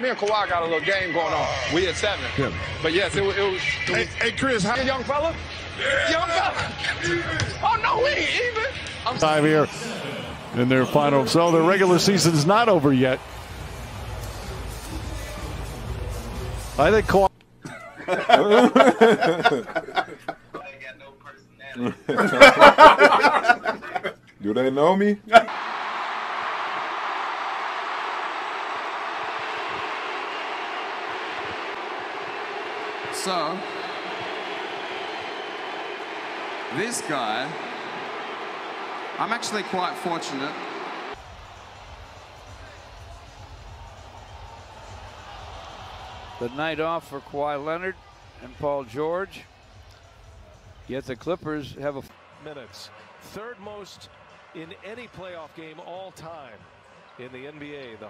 Me and Kawhi got a little game going on. We at seven. Yeah. But yes, it, was- it was. It was Hey, hey, Chris, how young fella. Young fella. Oh no, we ain't even. I'm time here in their final. So their regular season is not over yet. I think Kawhi. Do they know me? So, this guy, I'm actually quite fortunate. The night off for Kawhi Leonard and Paul George. Yet the Clippers have a minutes. Third most in any playoff game all time in the NBA. The